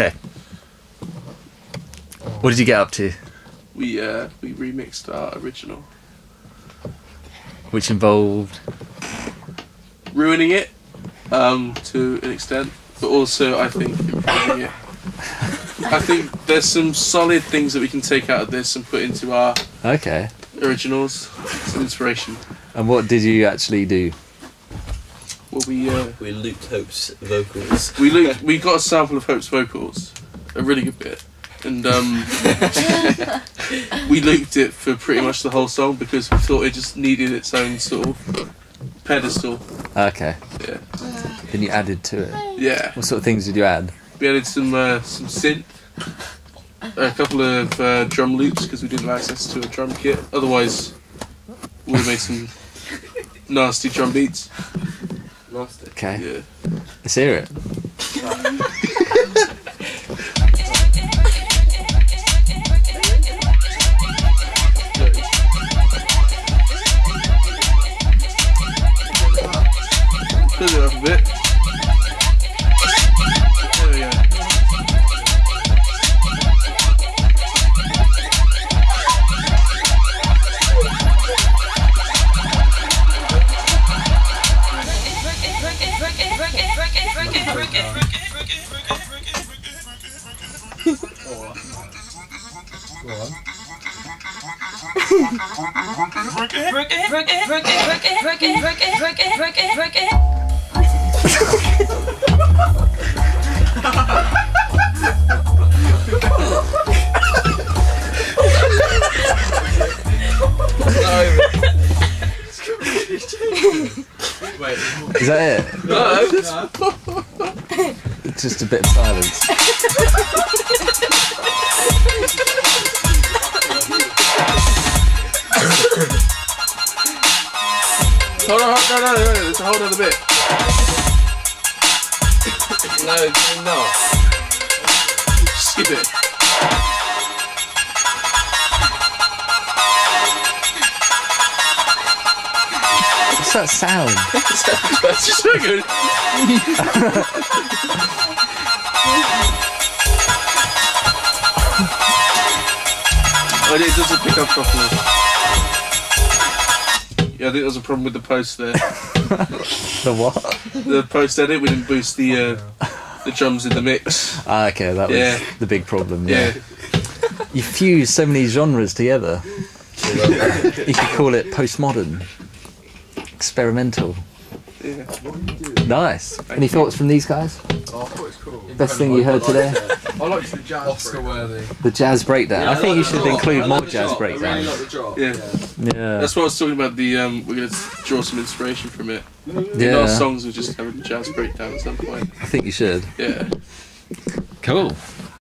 Okay. What did you get up to? We uh, we remixed our original, Which involved. ruining it um, to an extent, but also I think improving it. I think there's some solid things that we can take out of this and put into our Okay. originals. Some inspiration. And what did you actually do? Well, we uh, We looped Hope's vocals. we looped, we got a sample of Hope's vocals, a really good bit, and um, we looped it for pretty much the whole song because we thought it just needed its own sort of pedestal. Okay. Yeah, Then you added to it. yeah. What sort of things did you add? We added some uh, some synth, a couple of uh, drum loops because we didn't have access to a drum kit. Otherwise, we would have made some nasty drum beats. Okay. Yeah. Let's hear it. Turn it up a bit. Is that it? No. It's just a bit of silence. Hold on, hold on, no, no, no, there's a whole other bit. No, do not. Skip it. What's that sound? That's just so good. oh, it doesn't pick up properly. Yeah, I think there's a problem with the post there. The what? the post edit, we didn't boost the uh, the drums in the mix. Ah, okay, that was Yeah. the big problem. Yeah. Yeah, You fuse so many genres together. You could call it postmodern, experimental. yeah. Nice. Any thoughts from these guys? Oh, I thought it was cool. Best thing you heard today? I liked the jazz. Oscar worthy. The jazz breakdown. I think you should include more jazz I really breakdowns. like the drop. Yeah. Yeah. That's what I was talking about. The um, we're gonna draw some inspiration from it. Yeah. our songs, we just have a jazz breakdown at some point. I think you should. Yeah. Cool.